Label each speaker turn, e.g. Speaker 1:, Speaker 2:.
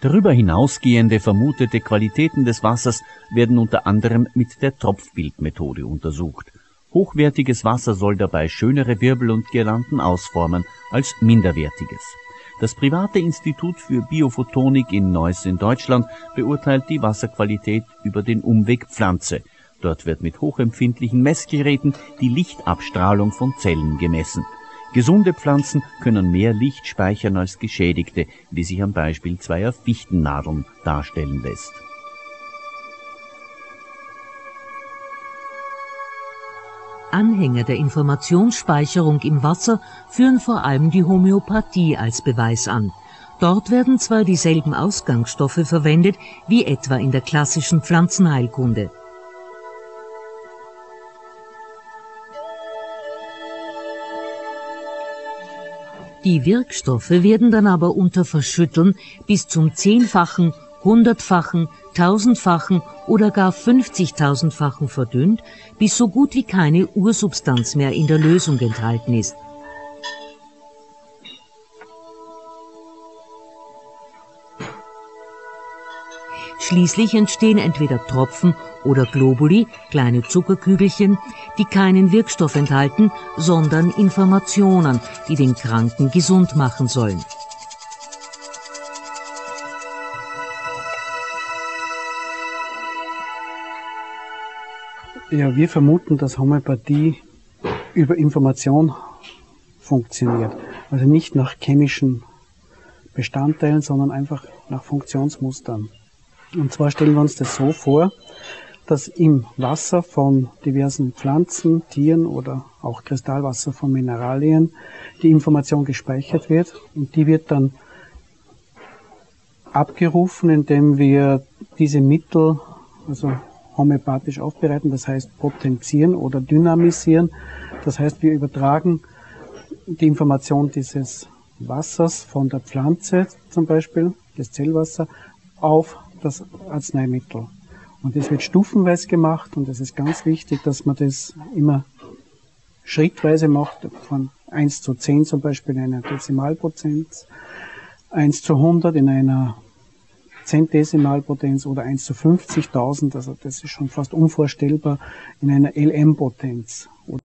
Speaker 1: Darüber hinausgehende vermutete Qualitäten des Wassers werden unter anderem mit der Tropfbildmethode untersucht. Hochwertiges Wasser soll dabei schönere Wirbel und Girlanden ausformen als minderwertiges. Das private Institut für Biophotonik in Neuss in Deutschland beurteilt die Wasserqualität über den Umweg Pflanze. Dort wird mit hochempfindlichen Messgeräten die Lichtabstrahlung von Zellen gemessen. Gesunde Pflanzen können mehr Licht speichern als geschädigte, wie sich am Beispiel zweier Fichtennadeln darstellen lässt.
Speaker 2: Anhänger der Informationsspeicherung im Wasser führen vor allem die Homöopathie als Beweis an. Dort werden zwar dieselben Ausgangsstoffe verwendet wie etwa in der klassischen Pflanzenheilkunde. Die Wirkstoffe werden dann aber unter Verschütteln bis zum zehnfachen, hundertfachen, tausendfachen oder gar 50.000-fachen verdünnt, bis so gut wie keine Ursubstanz mehr in der Lösung enthalten ist. Schließlich entstehen entweder Tropfen oder Globuli, kleine Zuckerkügelchen, die keinen Wirkstoff enthalten, sondern Informationen, die den Kranken gesund machen sollen.
Speaker 3: Ja, wir vermuten, dass Homöopathie über Information funktioniert. Also nicht nach chemischen Bestandteilen, sondern einfach nach Funktionsmustern. Und zwar stellen wir uns das so vor, dass im Wasser von diversen Pflanzen, Tieren oder auch Kristallwasser von Mineralien die Information gespeichert wird und die wird dann abgerufen, indem wir diese Mittel also homöopathisch aufbereiten, das heißt potenzieren oder dynamisieren. Das heißt, wir übertragen die Information dieses Wassers von der Pflanze zum Beispiel, das Zellwasser, auf das Arzneimittel. Und das wird stufenweise gemacht und es ist ganz wichtig, dass man das immer schrittweise macht, von 1 zu 10 zum Beispiel in einer Dezimalpotenz, 1 zu 100 in einer Zentdezimalpotenz oder 1 zu 50.000, also das ist schon fast unvorstellbar in einer LM-Potenz.